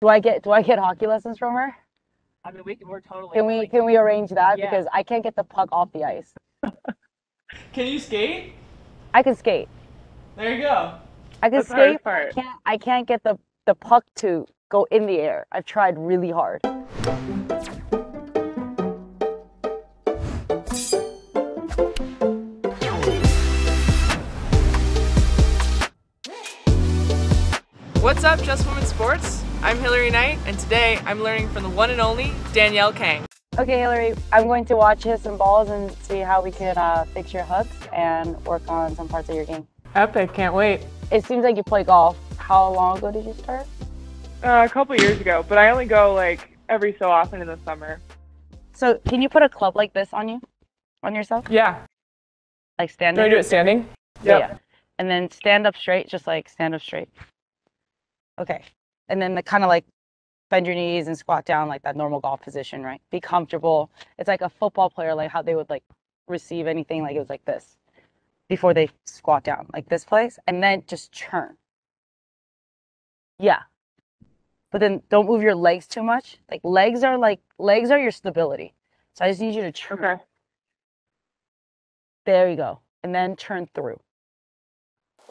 Do I get do I get hockey lessons from her? I mean, we can, we're totally. Can we like- can we arrange that Yeah. because I can't get the puck off the ice. Can you skate? I can skate. There you go. I can That's skate. but I can't I can't get the the puck to go in the air. I've tried really hard. What's up, Just Women Sports? I'm Hilary Knight, and today I'm learning from the one and only Danielle Kang. Okay, Hilary, I'm going to watch hit some balls and see how we can uh, fix your hooks and work on some parts of your game. Epic, can't wait. It seems like you play golf. How long ago did you start? Uh, a couple years ago, but I only go like every so often in the summer. So, can you put a club like this on you, on yourself, Yeah. like Do standing? I do it standing? Yep. yeah. And then stand up straight, just like stand up straight. Okay. And then the kind of like bend your knees and squat down like that normal golf position, right? Be comfortable. It's like a football player, like how they would like receive anything, like it was like this before they squat down, like this place, and then just churn. Yeah. But then don't move your legs too much. Like legs are like legs are your stability. So I just need you to churn. Okay. There you go. And then turn through.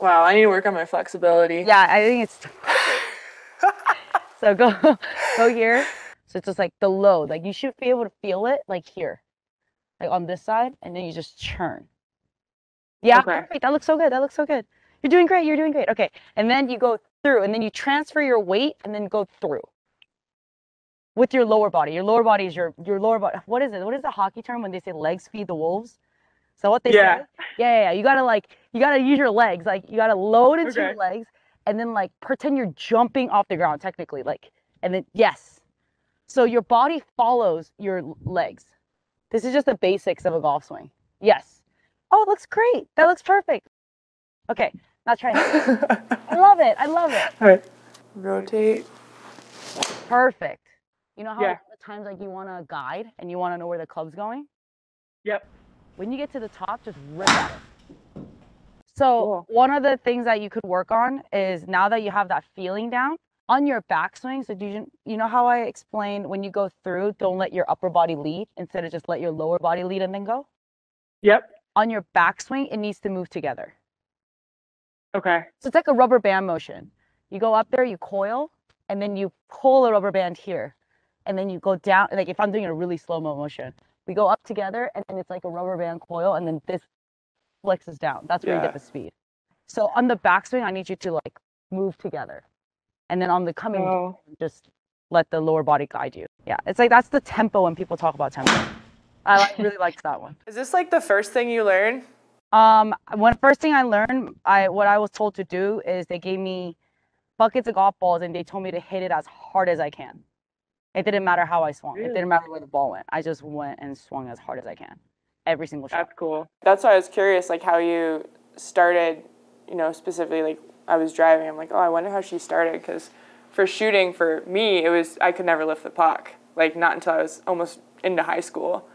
Wow, I need to work on my flexibility. Yeah, I think it's. So go, go here. So it's just like the load. Like you should be able to feel it, like here, like on this side, and then you just churn. Yeah, Okay. perfect. That looks so good. That looks so good. You're doing great. You're doing great. Okay, and then you go through, and then you transfer your weight, and then go through. With your lower body. Your lower body is your your lower body. What is it? What is the hockey term when they say legs feed the wolves? So what they Yeah. say? Yeah, yeah, yeah. You gotta like you gotta use your legs. Like you gotta load into your legs and then like pretend you're jumping off the ground technically. Like and then yes. So your body follows your legs. This is just the basics of a golf swing. Yes. Oh, it looks great. That looks perfect. Okay, now try it. I love it. I love it. All right. Rotate. Perfect. You know how Yeah. like, the times like you want to guide and you want to know where the club's going? Yep. When you get to the top, just rip at it. So Cool. one of the things that you could work on is now that you have that feeling down on your backswing. So do you you know how I explained when you go through, don't let your upper body lead instead of just let your lower body lead and then go. Yep. On your backswing, it needs to move together. Okay. So it's like a rubber band motion. You go up there, you coil, and then you pull a rubber band here. And then you go down, like if I'm doing a really slow mo motion, we go up together and then it's like a rubber band coil, and then this flexes down. That's where you get the speed. So on the backswing, I need you to like move together. And then on the coming, down, Oh. just let the lower body guide you. Yeah, it's like that's the tempo when people talk about tempo. I like, really liked that one. Is this like the first thing you learn? Um, one first thing I learned, I what I was told to do is they gave me buckets of golf balls and they told me to hit it as hard as I can. It didn't matter how I swung. It didn't matter where the ball went. I just went and swung as hard as I can, every single shot. That's cool. That's why I was curious, like how you started, you know, specifically like I was driving. I'm like, oh, I wonder how she started because for shooting for me, it was I could never lift the puck, like not until I was almost into high school,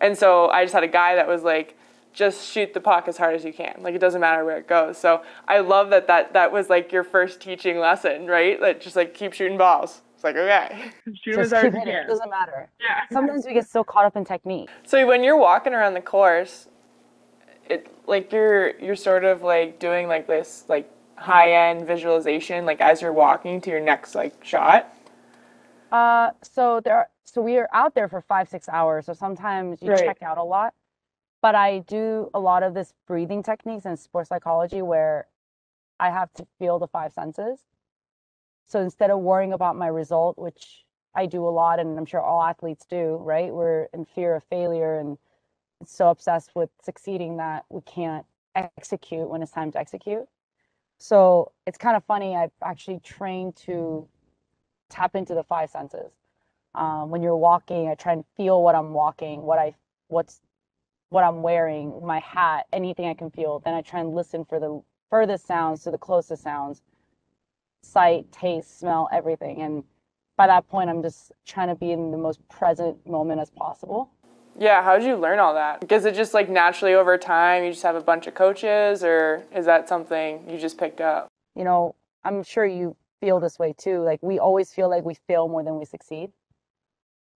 and so I just had a guy that was like, just shoot the puck as hard as you can, like it doesn't matter where it goes. So I love that that that was like your first teaching lesson, right? Like just like keep shooting balls. It's like okay. Shoot 'em Just as hard as you hitting. It doesn't matter. Yeah. Sometimes we get so caught up in technique. So when you're walking around the course, it like you're you're sort of like doing like this like high end visualization like as you're walking to your next like shot. Uh, so there, are, so we are out there for five, six hours. So sometimes you Right. check out a lot. But I do a lot of this breathing techniques and sports psychology where I have to feel the five senses. So instead of worrying about my result, which I do a lot, and I'm sure all athletes do, right? We're in fear of failure and so obsessed with succeeding that we can't execute when it's time to execute. So it's kind of funny. I've actually trained to tap into the five senses. Um, when you're walking, I try and feel what I'm walking, what I what's what I'm wearing, my hat, anything I can feel. Then I try and listen for the furthest sounds to the closest sounds, sight, taste, smell, everything. And by that point, I'm just trying to be in the most present moment as possible. Yeah, how did you learn all that? Is it just like naturally over time you just have a bunch of coaches or is that something you just picked up? You know, I'm sure you feel this way too. Like we always feel like we fail more than we succeed.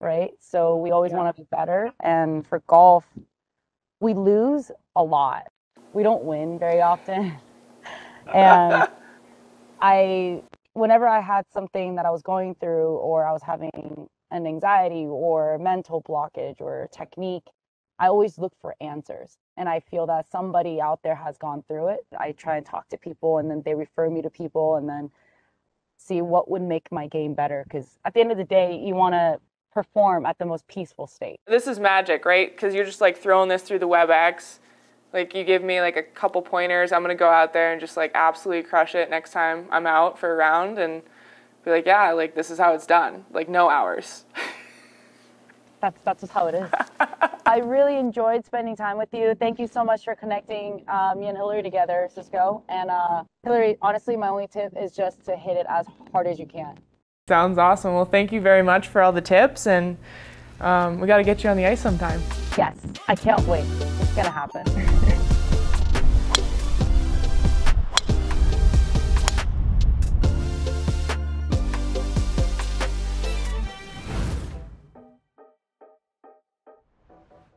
Right? So we always Yeah. want to be better. And for golf, we lose a lot. We don't win very often. and I whenever I had something that I was going through or I was having an anxiety or mental blockage or technique, I always look for answers. And I feel that somebody out there has gone through it. I try and talk to people and then they refer me to people and then see what would make my game better. Because at the end of the day, you want to perform at the most peaceful state. This is magic, right? Because you're just like throwing this through the WebEx. Like you give me like a couple pointers, I'm gonna go out there and just like absolutely crush it next time I'm out for a round and be like, yeah, like this is how it's done. Like no hours. That's that's just how it is. I really enjoyed spending time with you. Thank you so much for connecting uh, me and Hilary together, Cisco. And uh, Hilary, honestly, my only tip is just to hit it as hard as you can. Sounds awesome. Well, thank you very much for all the tips, and um, we got to get you on the ice sometime. Yes, I can't wait. It's gonna happen.